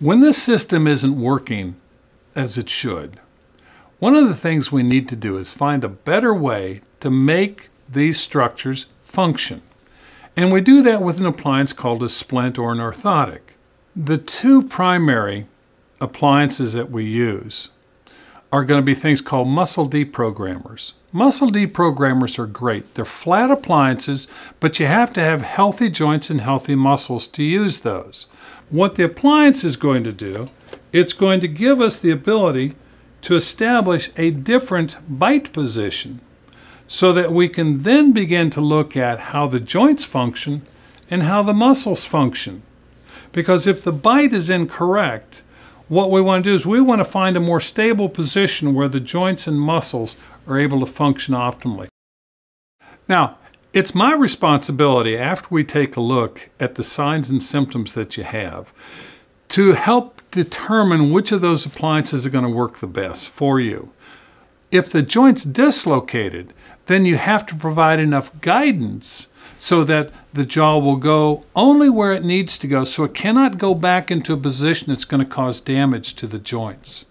When this system isn't working as it should, one of the things we need to do is find a better way to make these structures function. And we do that with an appliance called a splint or an orthotic. The two primary appliances that we use are going to be things called muscle deprogrammers. Muscle deprogrammers are great. They're flat appliances, but you have to have healthy joints and healthy muscles to use those. What the appliance is going to do, it's going to give us the ability to establish a different bite position so that we can then begin to look at how the joints function and how the muscles function. Because if the bite is incorrect, what we want to do is we want to find a more stable position where the joints and muscles are able to function optimally. Now, it's my responsibility after we take a look at the signs and symptoms that you have to help determine which of those appliances are going to work the best for you. If the joint's dislocated, then you have to provide enough guidance so that the jaw will go only where it needs to go so it cannot go back into a position that's going to cause damage to the joints.